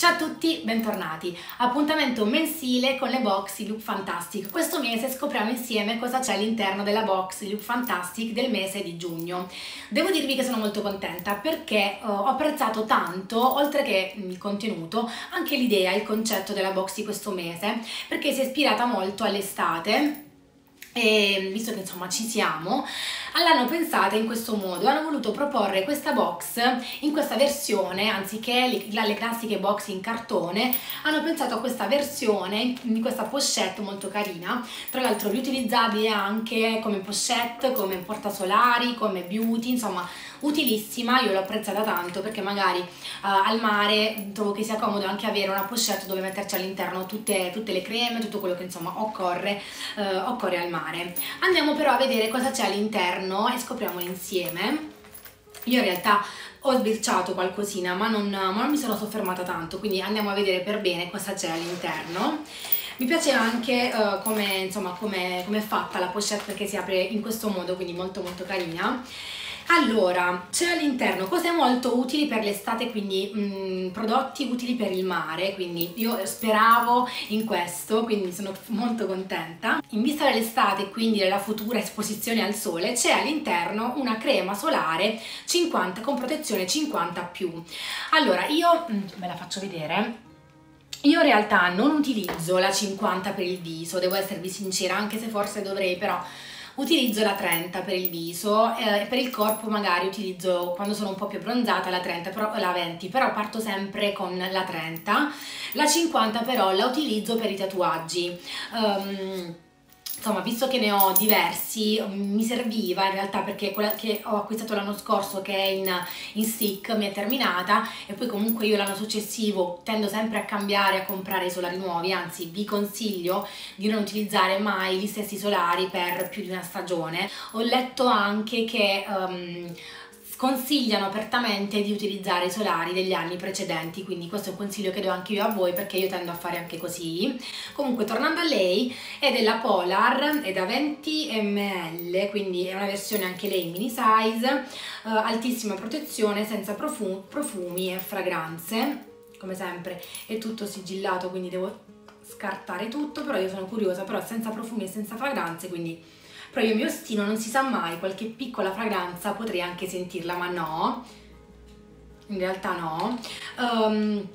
Ciao a tutti, bentornati. Appuntamento mensile con le box Look Fantastic. Questo mese scopriamo insieme cosa c'è all'interno della box Look Fantastic del mese di giugno. Devo dirvi che sono molto contenta perché uh, ho apprezzato tanto, oltre che il contenuto, anche l'idea, il concetto della box di questo mese, perché si è ispirata molto all'estate e visto che insomma ci siamo, l'hanno pensata in questo modo, hanno voluto proporre questa box in questa versione, anziché le, le classiche box in cartone, hanno pensato a questa versione, di questa pochette molto carina, tra l'altro riutilizzabile anche come pochette, come portasolari, come beauty, insomma utilissima, io l'ho apprezzata tanto perché magari uh, al mare trovo che sia comodo anche avere una pochette dove metterci all'interno tutte, tutte, le creme, tutto quello che insomma occorre, uh, occorre al mare. Andiamo però a vedere cosa c'è all'interno e scopriamolo insieme. Io in realtà ho sbirciato qualcosina ma non, ma non mi sono soffermata tanto, quindi andiamo a vedere per bene cosa c'è all'interno. Mi piace anche uh, come, insomma, come, come è fatta la pochette perché si apre in questo modo, quindi molto molto carina. Allora, c'è all'interno cose molto utili per l'estate, quindi mh, mm, prodotti utili per il mare, quindi io speravo in questo, quindi sono molto contenta. In vista dell'estate quindi della futura esposizione al sole, c'è all'interno una crema solare 50 con protezione 50+. Allora, io mm, ve la faccio vedere. Io in realtà non utilizzo la 50 per il viso, devo esservi sincera, anche se forse dovrei, però utilizzo la 30 per il viso e eh, per il corpo magari utilizzo quando sono un po' più abbronzata la 30 però, la 20 però parto sempre con la 30 la 50 però la utilizzo per i tatuaggi. Um, insomma visto che ne ho diversi mi serviva in realtà perché quella che ho acquistato l'anno scorso che è in, in stick mi è terminata e poi comunque io l'anno successivo tendo sempre a cambiare a comprare i solari nuovi anzi vi consiglio di non utilizzare mai gli stessi solari per più di una stagione. Ho letto anche che um, consigliano apertamente di utilizzare i solari degli anni precedenti, quindi questo è un consiglio che do anche io a voi perché io tendo a fare anche così. Comunque tornando a lei, è della Polar, è da 20 ml, quindi è una versione anche lei mini size, uh, altissima protezione, senza profum profumi e fragranze, come sempre è tutto sigillato, quindi devo scartare tutto, però io sono curiosa, però senza profumi e senza fragranze, quindi però io mi ostino, non si sa mai, qualche piccola fragranza potrei anche sentirla, ma no, in realtà no. Um,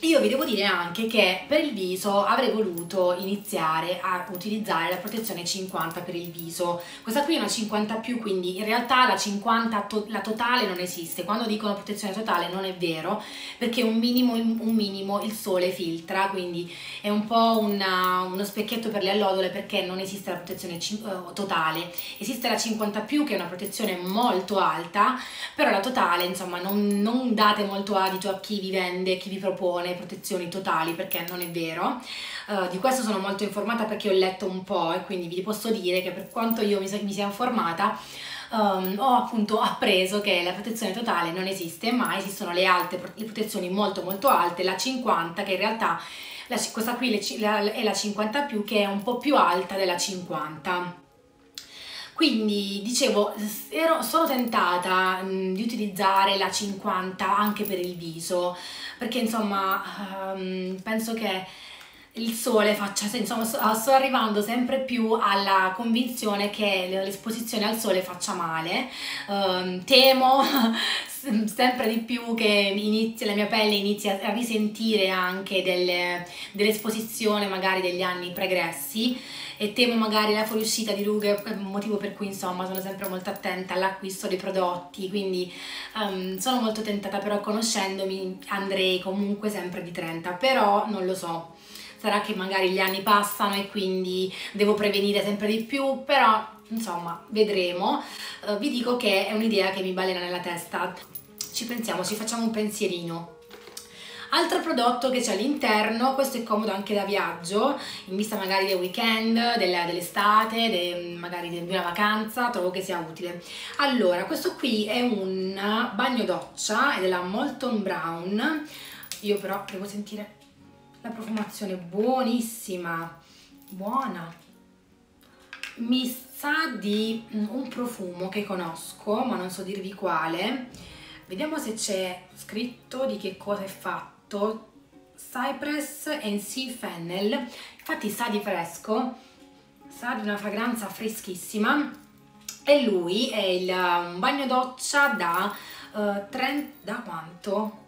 io vi devo dire anche che per il viso avrei voluto iniziare a utilizzare la protezione 50 per il viso. Questa qui è una 50 più, quindi in realtà la 50, to la totale non esiste. Quando dicono protezione totale non è vero, perché un minimo, un minimo il sole filtra, quindi è un po' una, uno specchietto per le allodole perché non esiste la protezione uh, totale. Esiste la 50 più che è una protezione molto alta, però la totale, insomma, non, non date molto adito a chi vi vende, chi vi propone le protezioni totali perché non è vero. Uh, di questo sono molto informata perché ho letto un po' e quindi vi posso dire che per quanto io mi, mi sia informata Um, ho appunto appreso che la protezione totale non esiste ma esistono le alte le protezioni molto molto alte la 50 che in realtà la, questa qui è la 50 più che è un po' più alta della 50 quindi dicevo, ero, sono tentata mh, di utilizzare la 50 anche per il viso, perché insomma um, penso che il sole faccia, insomma sto arrivando sempre più alla convinzione che l'esposizione al sole faccia male, um, temo sempre di più che inizi, la mia pelle inizi a risentire anche delle, dell'esposizione magari degli anni pregressi e temo magari la fuoriuscita di rughe, motivo per cui insomma sono sempre molto attenta all'acquisto dei prodotti, quindi um, sono molto tentata, però conoscendomi andrei comunque sempre di 30, però non lo so. Sarà che magari gli anni passano e quindi devo prevenire sempre di più, però insomma vedremo. Uh, vi dico che è un'idea che mi balena nella testa. Ci pensiamo, ci facciamo un pensierino. Altro prodotto che c'è all'interno, questo è comodo anche da viaggio, in vista magari del weekend, dell'estate, de, magari di una vacanza, trovo che sia utile. Allora, questo qui è un bagno doccia, è della Molton Brown, io però devo sentire la profumazione buonissima, buona. Mi sa di un profumo che conosco, ma non so dirvi quale. Vediamo se c'è scritto di che cosa è fatto. Cypress and Sea Fennel, infatti sa di fresco, sa di una fragranza freschissima. E lui è il, un bagno doccia da uh, eh, 30, da quanto?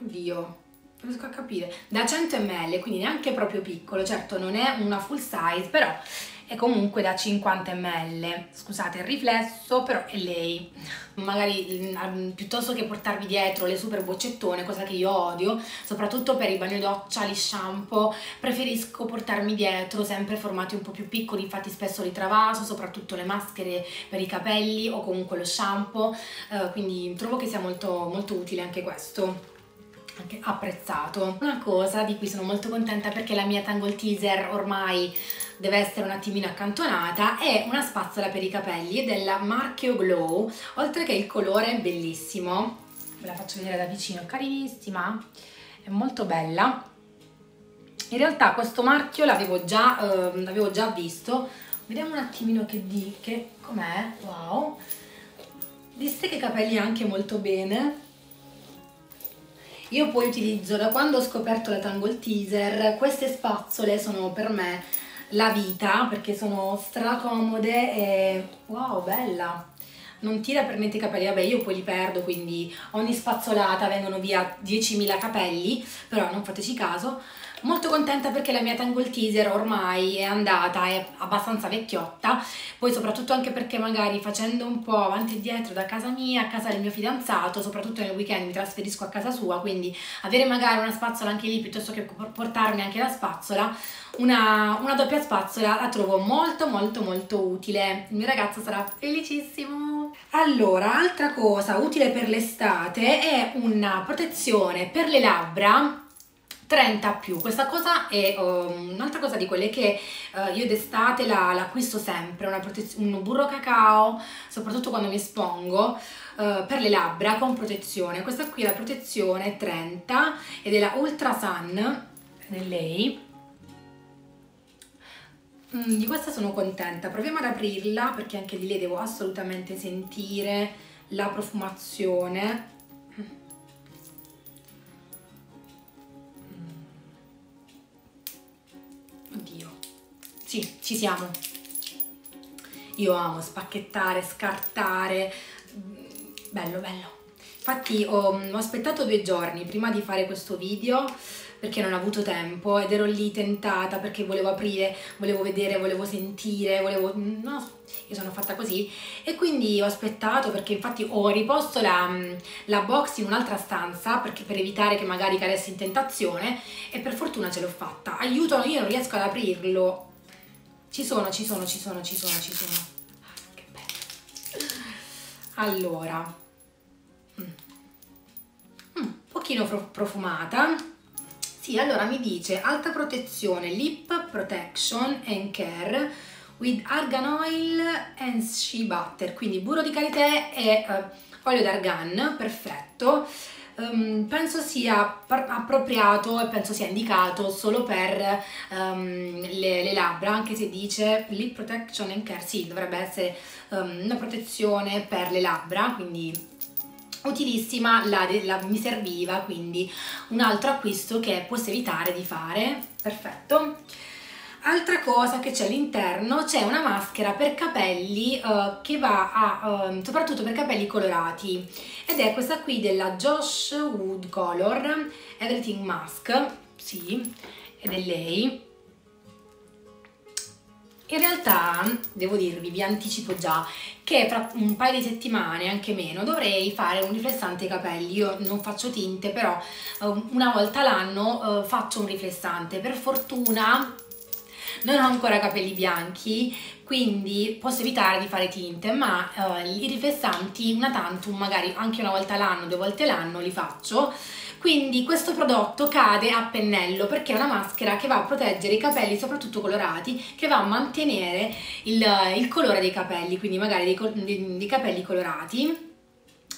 Oddio, non riesco a capire, da 100 ml, quindi neanche proprio piccolo, certo non è una full size, però è comunque da 50 ml scusate il riflesso però è lei. Magari mm, piuttosto che portarvi dietro le super boccettone cosa che io odio soprattutto per i bagno doccia, gli shampoo preferisco portarmi dietro sempre formati un po' più piccoli infatti spesso li travaso soprattutto le maschere per i capelli o comunque lo shampoo. Eh, quindi trovo che sia molto, molto utile anche questo. Anche apprezzato. Una cosa di cui sono molto contenta perché la mia Tangle Teaser ormai deve essere un attimino accantonata è una spazzola per i capelli della marchio Glow oltre che il colore bellissimo. Ve la faccio vedere da vicino carinissima è molto bella. In realtà questo marchio l'avevo già, eh, già visto. Vediamo un attimino che di che com'è? Wow. Disse che capelli anche molto bene. Io poi utilizzo da quando ho scoperto la Tangle Teaser queste spazzole sono per me la vita perché sono stracomode e wow bella. Non tira per niente i capelli, vabbè io poi li perdo quindi ogni spazzolata vengono via 10.000 capelli però non fateci caso molto contenta perché la mia Tangle Teaser ormai è andata, è abbastanza vecchiotta, poi soprattutto anche perché magari facendo un po' avanti e dietro da casa mia a casa del mio fidanzato, soprattutto nel weekend mi trasferisco a casa sua, quindi avere magari una spazzola anche lì piuttosto che portarmi anche la spazzola, una, una doppia spazzola la trovo molto molto molto utile, il mio ragazzo sarà felicissimo. Allora, altra cosa utile per l'estate è una protezione per le labbra 30 più. Questa cosa è um, un'altra cosa di quelle che uh, io d'estate la, l'acquisto sempre, un burro cacao, soprattutto quando mi espongo, uh, per le labbra con protezione. Questa qui è la protezione 30 ed è la Ultra Sun, lei. Mm, di questa sono contenta, proviamo ad aprirla perché anche di lei devo assolutamente sentire la profumazione Sì, ci siamo. Io amo spacchettare, scartare, bello bello. Infatti ho, ho aspettato due giorni prima di fare questo video perché non ho avuto tempo ed ero lì tentata perché volevo aprire, volevo vedere, volevo sentire, volevo... no, io sono fatta così e quindi ho aspettato perché infatti ho riposto la, la box in un'altra stanza perché per evitare che magari cadessi in tentazione e per fortuna ce l'ho fatta. Aiuto, io non riesco ad aprirlo, ci sono, ci sono, ci sono, ci sono, ci sono. Che bello. Allora, mm. Mm, pochino profumata. Sì, allora mi dice alta protezione, lip protection and care with argan oil and shea butter, quindi burro di karité e uh, olio d'argan, perfetto. Um, penso sia appropriato e penso sia indicato solo per um, le, le, labbra, anche se dice lip protection and care, sì, dovrebbe essere um, una protezione per le labbra, quindi utilissima, la, la, mi serviva, quindi un altro acquisto che posso evitare di fare, perfetto. Altra cosa che c'è all'interno, c'è una maschera per capelli uh, che va a, uh, soprattutto per capelli colorati ed è questa qui della Josh Wood Color Everything Mask, sì, ed è lei. In realtà, devo dirvi, vi anticipo già che fra un paio di settimane, anche meno, dovrei fare un riflessante ai capelli. Io non faccio tinte, però uh, una volta l'anno faccio un riflessante. Per fortuna non ho ancora capelli bianchi quindi posso evitare di fare tinte ma uh, i riflessanti una tantum magari anche una volta l'anno due volte l'anno li faccio quindi questo prodotto cade a pennello perché è una maschera che va a proteggere i capelli soprattutto colorati che va a mantenere il, il colore dei capelli quindi magari dei, dei, dei capelli colorati.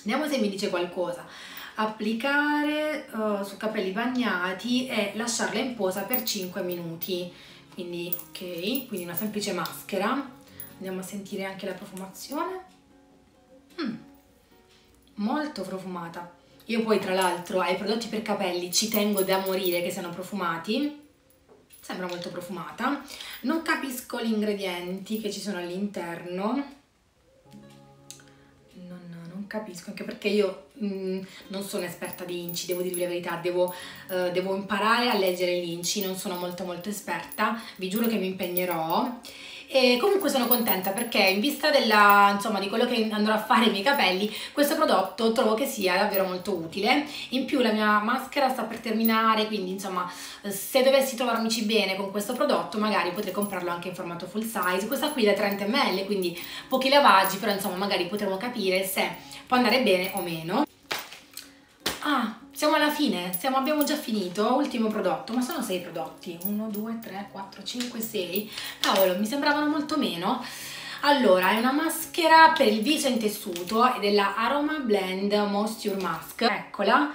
Vediamo se mi dice qualcosa. Applicare uh, su capelli bagnati e lasciarla in posa per 5 minuti. Quindi ok, quindi una semplice maschera. Andiamo a sentire anche la profumazione. Mm, molto profumata io poi tra l'altro ai prodotti per capelli ci tengo da morire che siano profumati. Sembra molto profumata. Non capisco gli ingredienti che ci sono all'interno. Capisco, anche perché io mh, mm, non sono esperta di inci, devo dirvi la verità, devo, uh, devo imparare a leggere gli inci, non sono molto molto esperta, vi giuro che mi impegnerò e comunque sono contenta perché in vista della, insomma, di quello che andrò a fare ai miei capelli questo prodotto trovo che sia davvero molto utile. In più la mia maschera sta per terminare quindi insomma se dovessi trovarmici bene con questo prodotto magari potrei comprarlo anche in formato full size. Questa qui è da 30 ml quindi pochi lavaggi però insomma magari potremo capire se può andare bene o meno ah siamo alla fine, siamo, abbiamo già finito, ultimo prodotto, ma sono 6 prodotti, 1, 2, 3, 4, 5, 6, cavolo, mi sembravano molto meno. Allora, è una maschera per il viso in tessuto, è della Aroma Blend Moisture Mask, eccola.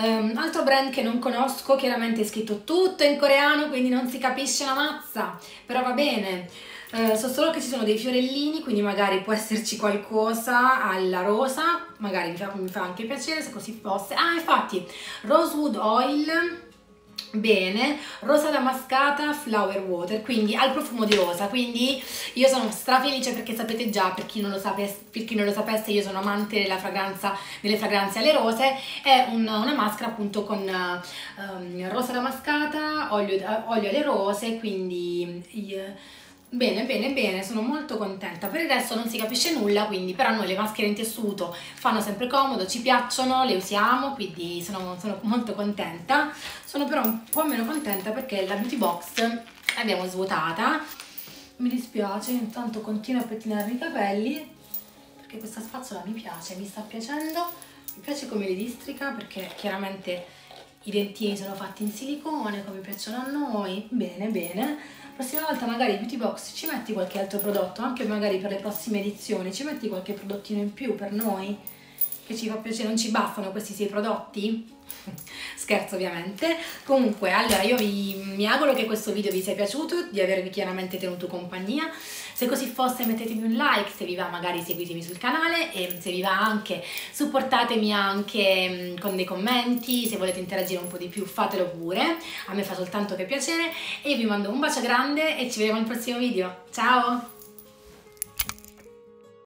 Um, altro brand che non conosco, chiaramente è scritto tutto in coreano, quindi non si capisce una mazza, però va bene. Uh, so solo che ci sono dei fiorellini, quindi magari può esserci qualcosa alla rosa, magari mi fa, mi fa anche piacere se così fosse. Ah, infatti, Rosewood Oil bene rosa damascata flower water quindi al profumo di rosa quindi io sono strafelice perché sapete già per chi non lo, sapesse, chi non lo sapesse io sono amante fragranza delle fragranze alle rose è un, una maschera appunto con um, rosa damascata olio, olio alle rose quindi io, Bene, bene, bene, sono molto contenta. Per resto non si capisce nulla, quindi però noi le maschere in tessuto fanno sempre comodo, ci piacciono, le usiamo, quindi sono, sono molto contenta. Sono però un po' meno contenta perché la beauty box l'abbiamo svuotata. Mi dispiace, intanto continuo a pettinare i capelli perché questa spazzola mi piace, mi sta piacendo. Mi piace come li districa perché chiaramente i dentini sono fatti in silicone come piacciono a noi. Bene, bene prossima volta magari Beauty Box ci metti qualche altro prodotto, anche magari per le prossime edizioni, ci metti qualche prodottino in più per noi, che ci fa piacere, non ci bastano questi sei prodotti? Scherzo ovviamente. Comunque, allora io vi, mi auguro che questo video vi sia piaciuto, di avervi chiaramente tenuto compagnia. Se così fosse mettetemi un like, se vi va magari seguitemi sul canale e se vi va anche supportatemi anche con dei commenti, se volete interagire un po' di più fatelo pure, a me fa soltanto che piacere e vi mando un bacio grande e ci vediamo al prossimo video. Ciao!